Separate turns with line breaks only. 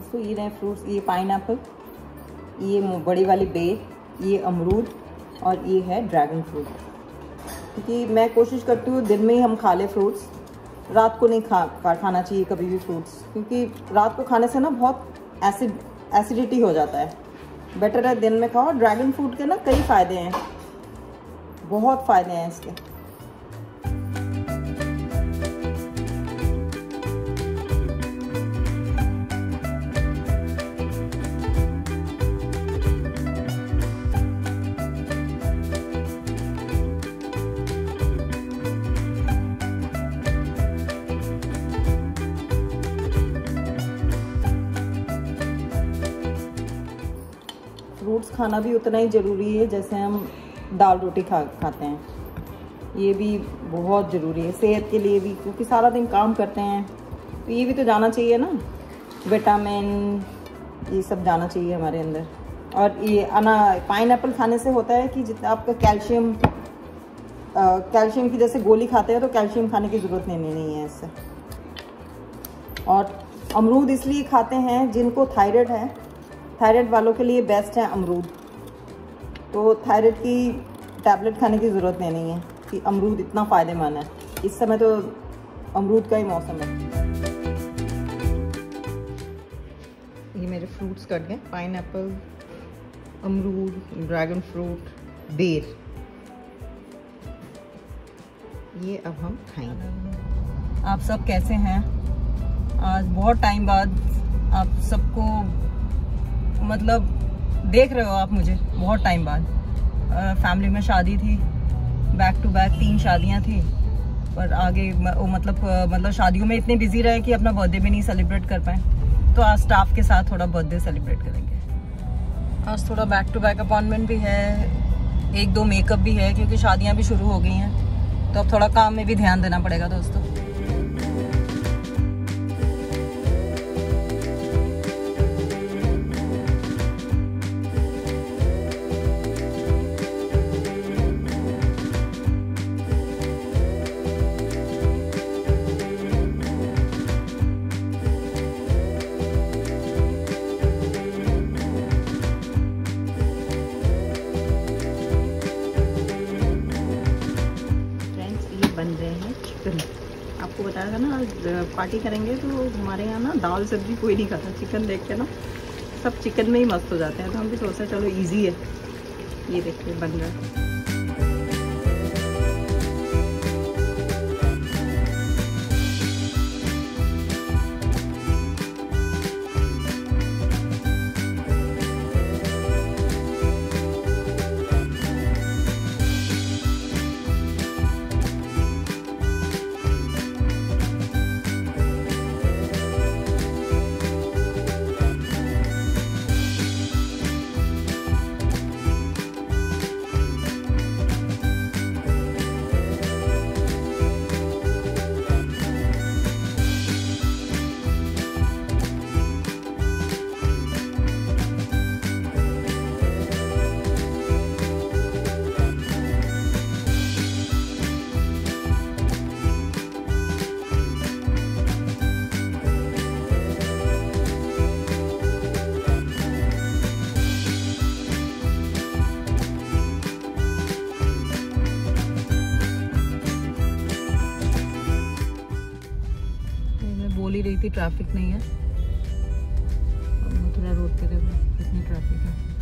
दोस्तों, ये रहे फ्रूट्स ये पाइन ये बड़ी वाली बेर ये अमरूद और ये है ड्रैगन फ्रूट क्योंकि मैं कोशिश करती हूँ दिन में ही हम खा लें फ्रूट्स रात को नहीं खा खाना चाहिए कभी भी फ्रूट्स क्योंकि रात को खाने से ना बहुत एसिड एसिडिटी हो जाता है. बेटर है दिन में खाओ ड्रैगन फ्रूट के ना कई फ़ायदे हैं. बहुत फ़ायदे हैं इसके. फ्रूट्स खाना भी उतना ही ज़रूरी है जैसे हम दाल रोटी खा, खाते हैं। ये भी बहुत ज़रूरी है, सेहत के लिए भी, क्योंकि सारा दिन काम करते हैं। तो ये भी तो जाना चाहिए ना। विटामिन, ये सब जाना चाहिए हमारे अंदर। और ये अना पाइन खाने से होता है कि जितना आपका कैल्शियम कैल्शियम की जैसे गोली खाते हैं तो कैल्शियम खाने की ज़रूरत नहीं नहीं है इससे। और अमरूद इसलिए खाते हैं जिनको थायराइड है थायराइड वालों के लिए बेस्ट है अमरूद। तो थायराइड की टैबलेट खाने की ज़रूरत नहीं, नहीं है कि अमरूद इतना फ़ायदेमंद है। इस समय तो अमरूद का ही मौसम है। ये मेरे फ्रूट्स कट गए। पाइन एप्पल अमरूद ड्रैगन फ्रूट बेर। ये अब हम खाएँगे। आप सब कैसे हैं? आज बहुत टाइम बाद आप सबको मतलब देख रहे हो आप मुझे बहुत टाइम बाद। फैमिली में शादी थी बैक टू बैक तीन शादियाँ थी, पर आगे वो मतलब मतलब शादियों में इतने बिज़ी रहे कि अपना बर्थडे भी नहीं सेलिब्रेट कर पाए। तो आज स्टाफ के साथ थोड़ा बर्थडे सेलिब्रेट करेंगे। आज थोड़ा बैक टू बैक अपॉइंटमेंट भी है, एक दो मेकअप भी है, क्योंकि शादियाँ भी शुरू हो गई हैं। तो अब थोड़ा काम में भी ध्यान देना पड़ेगा दोस्तों। आपको बताया था ना, आज पार्टी करेंगे तो हमारे यहाँ ना दाल सब्ज़ी कोई नहीं खाता। चिकन देख के ना सब चिकन में ही मस्त हो जाते हैं। तो हम भी सोचते हैं चलो ईजी है। ये देखते बन रहा है। थी ट्रैफ़िक नहीं है। मथुरा रोड पे देखो कितनी ट्रैफ़िक है।